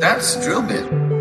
That's drill bit.